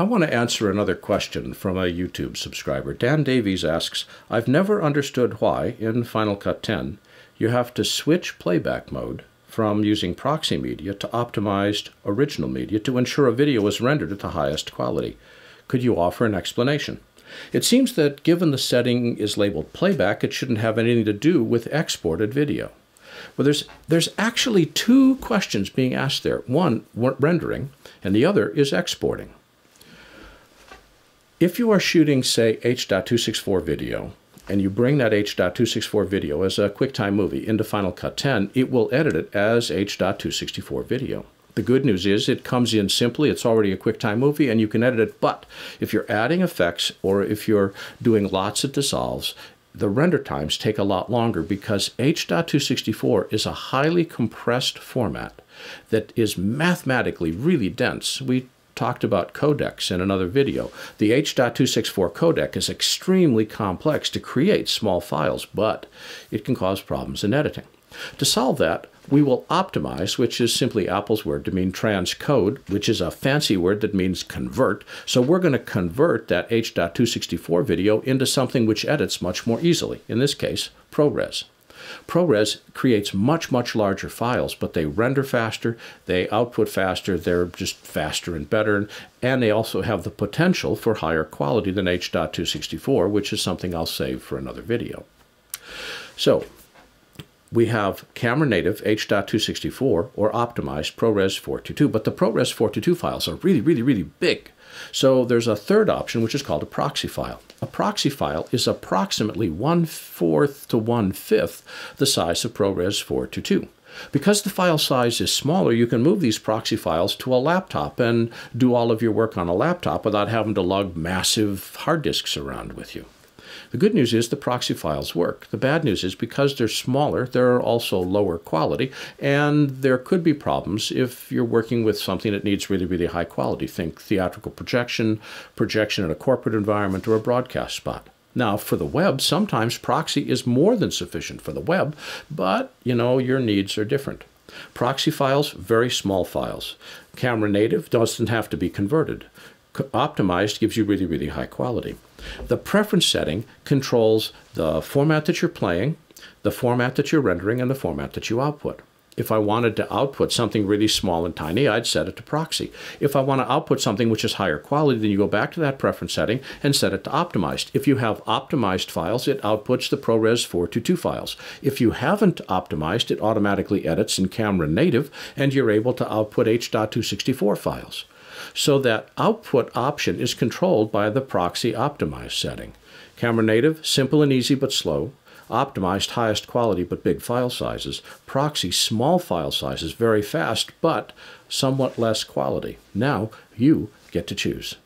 I want to answer another question from a YouTube subscriber. Dan Davies asks, I've never understood why, in Final Cut 10, you have to switch playback mode from using proxy media to optimized original media to ensure a video is rendered at the highest quality. Could you offer an explanation? It seems that given the setting is labeled playback, it shouldn't have anything to do with exported video. Well, there's, there's actually two questions being asked there. One, rendering, and the other is exporting. If you are shooting, say, H.264 video, and you bring that H.264 video as a QuickTime movie into Final Cut 10, it will edit it as H.264 video. The good news is it comes in simply, it's already a QuickTime movie, and you can edit it. But if you're adding effects or if you're doing lots of dissolves, the render times take a lot longer because H.264 is a highly compressed format that is mathematically really dense. We talked about codecs in another video. The H.264 codec is extremely complex to create small files, but it can cause problems in editing. To solve that, we will optimize, which is simply Apple's word to mean transcode, which is a fancy word that means convert. So we're going to convert that H.264 video into something which edits much more easily, in this case, ProRes. ProRes creates much, much larger files, but they render faster, they output faster, they're just faster and better, and they also have the potential for higher quality than H.264, which is something I'll save for another video. So, we have camera native H.264 or optimized ProRes 422, but the ProRes 422 files are really, really, really big. So there's a third option, which is called a proxy file. A proxy file is approximately one-fourth to one-fifth the size of ProRes 422. Because the file size is smaller, you can move these proxy files to a laptop and do all of your work on a laptop without having to lug massive hard disks around with you. The good news is the proxy files work. The bad news is because they're smaller, they're also lower quality, and there could be problems if you're working with something that needs really, really high quality. Think theatrical projection, projection in a corporate environment, or a broadcast spot. Now, for the web, sometimes proxy is more than sufficient for the web, but you know, your needs are different. Proxy files, very small files. Camera native doesn't have to be converted optimized gives you really, really high quality. The preference setting controls the format that you're playing, the format that you're rendering, and the format that you output. If I wanted to output something really small and tiny, I'd set it to proxy. If I want to output something which is higher quality, then you go back to that preference setting and set it to optimized. If you have optimized files, it outputs the ProRes 422 files. If you haven't optimized, it automatically edits in camera native, and you're able to output H.264 files so that output option is controlled by the proxy optimized setting. Camera native, simple and easy but slow. Optimized, highest quality but big file sizes. Proxy, small file sizes, very fast but somewhat less quality. Now you get to choose.